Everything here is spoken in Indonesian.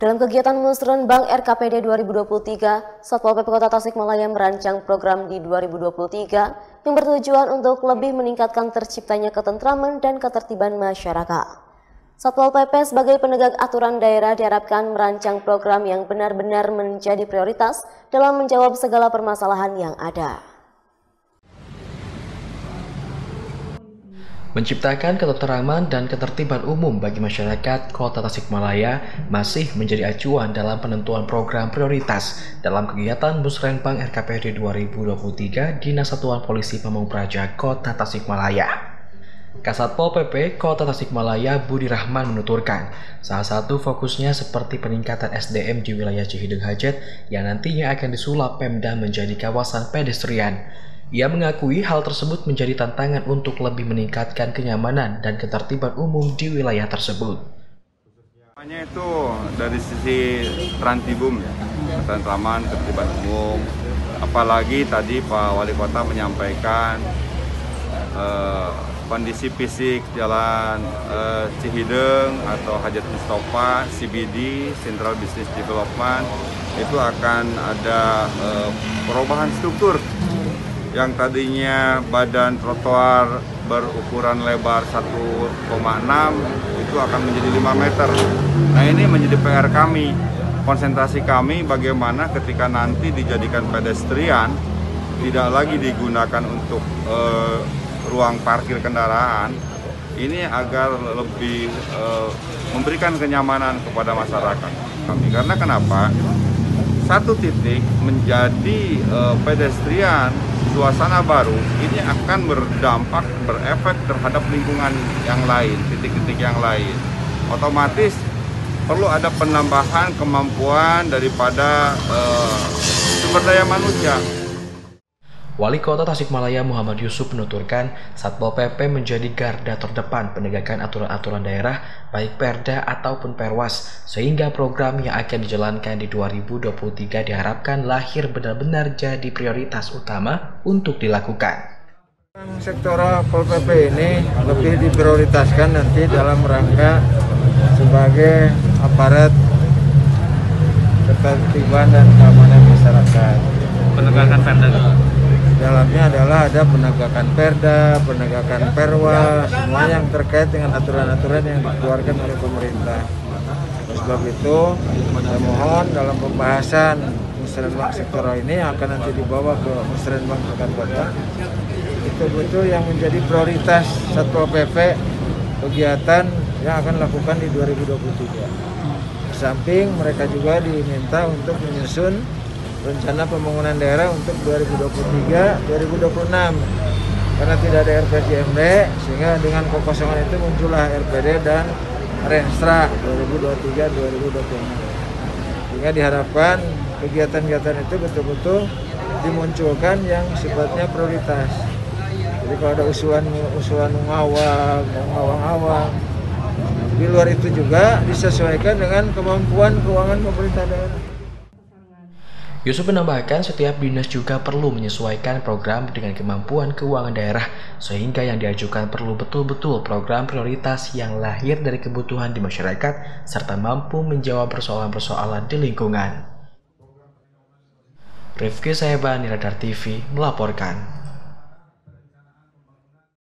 Dalam kegiatan Musren Bank RKPD 2023, Satpol PP Kota Tasikmalaya merancang program di 2023 yang bertujuan untuk lebih meningkatkan terciptanya ketentraman dan ketertiban masyarakat. Satpol PP sebagai penegak aturan daerah diharapkan merancang program yang benar-benar menjadi prioritas dalam menjawab segala permasalahan yang ada. Menciptakan ketenteraman dan ketertiban umum bagi masyarakat Kota Tasikmalaya masih menjadi acuan dalam penentuan program prioritas dalam kegiatan Musrenbang RKPD 2023 Dinas Satuan Polisi Pamung Praja Kota Tasikmalaya. Kasatpol PP Kota Tasikmalaya Budi Rahman menuturkan, salah satu fokusnya seperti peningkatan SDM di wilayah Cihideng Hajat yang nantinya akan disulap Pemda menjadi kawasan pedestrian. Ia mengakui hal tersebut menjadi tantangan untuk lebih meningkatkan kenyamanan dan ketertiban umum di wilayah tersebut. Hanya itu dari sisi Trantibum ya, ketentraman, ketertiban umum. Apalagi tadi Pak Wali Kota menyampaikan eh, kondisi fisik jalan eh, Cihideng atau Hajat Mustafa, CBD, Central Business Development, itu akan ada eh, perubahan struktur yang tadinya badan trotoar berukuran lebar 1,6 itu akan menjadi 5 meter. Nah ini menjadi PR kami, konsentrasi kami bagaimana ketika nanti dijadikan pedestrian tidak lagi digunakan untuk uh, ruang parkir kendaraan ini agar lebih uh, memberikan kenyamanan kepada masyarakat. Kami karena kenapa? Satu titik menjadi uh, pedestrian suasana baru ini akan berdampak berefek terhadap lingkungan yang lain titik-titik yang lain. Otomatis perlu ada penambahan kemampuan daripada uh, sumber daya manusia Wali Kota Tasikmalaya Muhammad Yusuf menuturkan Satpol PP menjadi garda terdepan penegakan aturan-aturan daerah baik Perda ataupun Perwas sehingga program yang akan dijalankan di 2023 diharapkan lahir benar-benar jadi prioritas utama untuk dilakukan. Sektor Pol PP ini lebih diprioritaskan nanti dalam rangka sebagai aparat ketertiban dan keamanan masyarakat. Penegakan Perda dalamnya adalah ada penegakan perda, penegakan perwa, semua yang terkait dengan aturan-aturan yang dikeluarkan oleh pemerintah. Sebab itu, saya mohon dalam pembahasan musrenbang sektoral ini yang akan nanti dibawa ke musrenbang pekan kota, itu betul yang menjadi prioritas Satpol PP kegiatan yang akan dilakukan di 2023. samping mereka juga diminta untuk menyusun rencana pembangunan daerah untuk 2023-2026 karena tidak ada RPJMD sehingga dengan kekosongan itu muncullah RPD dan Renstra 2023-2026 sehingga diharapkan kegiatan-kegiatan itu betul-betul dimunculkan yang sifatnya prioritas. Jadi kalau ada usulan usulan ngawang ngawang awang di luar itu juga disesuaikan dengan kemampuan keuangan pemerintah daerah Yusuf menambahkan setiap dinas juga perlu menyesuaikan program dengan kemampuan keuangan daerah sehingga yang diajukan perlu betul-betul program prioritas yang lahir dari kebutuhan di masyarakat serta mampu menjawab persoalan-persoalan di lingkungan. Rifki Saibani Radar TV melaporkan.